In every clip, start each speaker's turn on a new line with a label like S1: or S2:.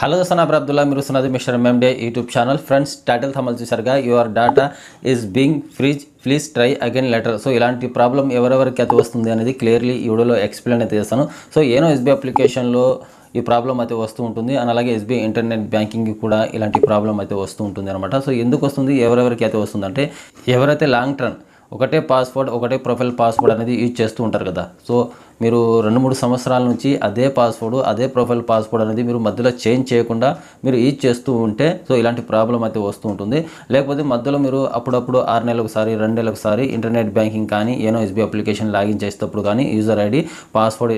S1: Hello Sanabar Abdullah మీరు సున్నది mister ఎంఎండే యూట్యూబ్ ఛానల్. ఫ్రెండ్స్ టైటిల్ తమలు చూసారుగా your data is being freeze please try again later so ఇలాంటి ప్రాబ్లం ఎవరెవరికి అయితే వస్తుంది అనేది క్లియర్లీ ఈ వీడియోలో ఎక్స్ప్లెయిన్ అయితే చేస్తాను. సో ఏనో ఎస్బీ అప్లికేషన్లో ఈ ప్రాబ్లం అయితే వస్తూ ఉంటుంది. అండ్ అలాగే ఎస్బీఐ ఇంటర్నెట్ బ్యాంకింగ్ కూడా ఇలాంటి ప్రాబ్లం అయితే వస్తూ ఉంటుంది అనమాట సో ఎందుకు వస్తుంది? ఎవరెవరికి అయితే వస్తుంది అంటే ఎవరైతే లాంగ్ టర్మ్ ఒకటే పాస్వర్డ్ ఒకటే ప్రొఫైల్ పాస్వర్డ్ అనేది యూజ్ చేస్తూ ఉంటారు కదా. సో మీరు రెండు మూడు సంవత్సరాల నుంచి అదే పాస్వర్డ్ అదే ప్రొఫైల్ పాస్వర్డ్ అనేది మీరు మధ్యలో చేంజ్ చేయకుండా మీరు యూజ్ చేస్తూ ఉంటే సో ఇలాంటి ప్రాబ్లం అయితే వస్తూ ఉంటుంది. లేకపోతే మధ్యలో మీరు అప్పుడప్పుడు ఆరు నెలలకుసారి రెండు నెలలకుసారి ఇంటర్నెట్ బ్యాంకింగ్ కానీ ఏనో ఎస్బీ అప్లికేషన్ లాగిన్ చేసేటప్పుడు కానీ యూజర్ ఐడి పాస్వర్డ్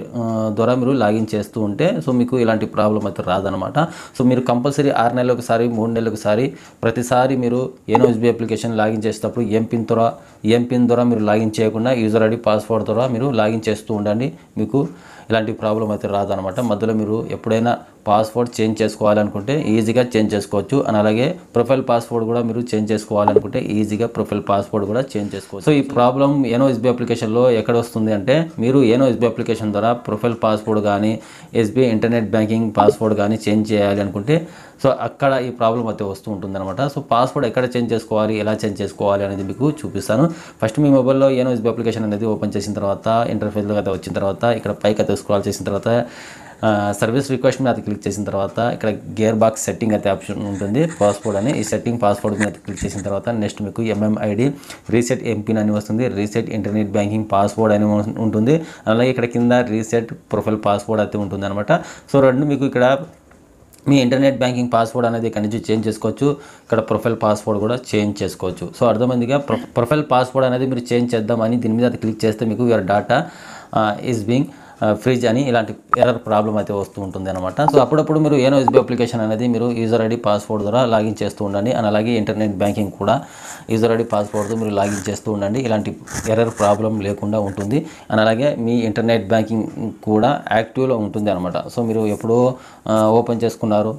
S1: ద్వారా మీరు లాగిన్ చేస్తూ ఉంటే సో మీకు ఇలాంటి ప్రాబ్లం అయితే రాదనమాట సో మీరు కంపల్సరీ ఆరు నెలలకుసారి మూడు నెలలకుసారి ప్రతిసారి మీరు ఏనో ఎస్బీ అప్లికేషన్ లాగిన్ చేసేటప్పుడు ఏం పిన్ ద్వారా ఏం పిన్ ద్వారా మీరు లాగిన్ చేయకుండా యూజర్ ఐడి పాస్వర్డ్ ద్వారా మీరు లాగిన్ చేస్తూ ఉండండి. మీకు ఇలాంటి ప్రాబ్లం అయితే రాదనమాట. మధ్యలో మీరు ఎప్పుడైనా పాస్వర్డ్ చేంజ్ చేసుకోవాలనుకుంటే ఈజీగా చేంజ్ చేసుకోవచ్చు. అలాగే ప్రొఫైల్ పాస్వర్డ్ కూడా మీరు చేంజ్ చేసుకోవాలనుకుంటే ఈజీగా ప్రొఫైల్ పాస్వర్డ్ కూడా చేంజ్ చేసుకోవచ్చు. సో ఈ ప్రాబ్లం ఏనో ఎస్బీ అప్లికేషన్లో ఎక్కడ వస్తుంది అంటే మీరు ఏనో ఎస్బీ అప్లికేషన్ ద్వారా ప్రొఫైల్ పాస్వర్డ్ కానీ ఎస్బీఐ ఇంటర్నెట్ బ్యాంకింగ్ పాస్వర్డ్ కానీ చేంజ్ చేయాలి అనుకుంటే సో అక్కడ ఈ ప్రాబ్లం అయితే వస్తూ ఉంటుంది అనమాట సో పాస్వర్డ్ ఎక్కడ చేంజ్ చేసుకోవాలి ఎలా చేంజ్ చేసుకోవాలి అనేది మీకు చూపిస్తాను. ఫస్ట్ మీ మొబైల్లో ఏనో ఎస్బీ అప్లికేషన్ అనేది ఓపెన్ చేసిన తర్వాత ఇంటర్ఫేస్లో అయితే వచ్చిన తర్వాత ఇక్కడ పైకి అయితే స్క్రాల్ చేసిన తర్వాత సర్వీస్ రిక్వెస్ట్ మీద క్లిక్ చేసిన తర్వాత ఇక్కడ గేర్ బాక్స్ సెట్టింగ్ అయితే ఆప్షన్ ఉంటుంది. పాస్వర్డ్ అని ఈ సెట్టింగ్ పాస్వర్డ్ మీద క్లిక్ చేసిన తర్వాత నెక్స్ట్ మీకు ఎంఎంఐడి రీసెట్ ఎంపిన్ అని వస్తుంది. రీసెట్ ఇంటర్నెట్ బ్యాంకింగ్ పాస్వర్డ్ అని ఉంటుంది. అలాగే ఇక్కడ కింద రీసెట్ ప్రొఫైల్ పాస్వర్డ్ అయితే ఉంటుంది అనమాట సో రెండు మీకు ఇక్కడ మీ ఇంటర్నెట్ బ్యాంకింగ్ పాస్వర్డ్ అనేది ఇక్కడ నుంచి చేంజ్ చేసుకోవచ్చు. ఇక్కడ ప్రొఫైల్ పాస్వర్డ్ కూడా చేంజ్ చేసుకోవచ్చు. సో అర్థమైందిగా? ప్రొ ప్రొఫైల్ పాస్వర్డ్ అనేది మీరు చేంజ్ చేద్దామని దీని మీద క్లిక్ చేస్తే మీకు your data is being fridge అని ఇలాంటి ఎర్రర్ ప్రాబ్లం అయితే వస్తూ ఉంటుంది అనమాట సో అప్పుడప్పుడు మీరు ఏనో ఎస్బీ అప్లికేషన్ అనేది మీరు యూజర్ ఐడి పాస్వర్డ్ ద్వారా లాగిన్ చేస్తూ ఉండండి. అండ్ అలాగే ఇంటర్నెట్ బ్యాంకింగ్ కూడా యూజర్ ఐడి పాస్వర్డ్తో మీరు లాగిన్ చేస్తూ ఉండండి. ఇలాంటి ఎర్రర్ ప్రాబ్లం లేకుండా ఉంటుంది. అండ్ అలాగే మీ ఇంటర్నెట్ బ్యాంకింగ్ కూడా యాక్టివ్లో ఉంటుంది అనమాట సో మీరు ఎప్పుడో ఓపెన్ చేసుకున్నారు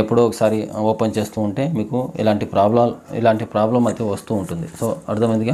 S1: ఎప్పుడో ఒకసారి ఓపెన్ చేస్తూ ఉంటే మీకు ఇలాంటి ప్రాబ్లం ఇలాంటి ప్రాబ్లం అయితే వస్తూ ఉంటుంది. సో అర్థమైందిగా?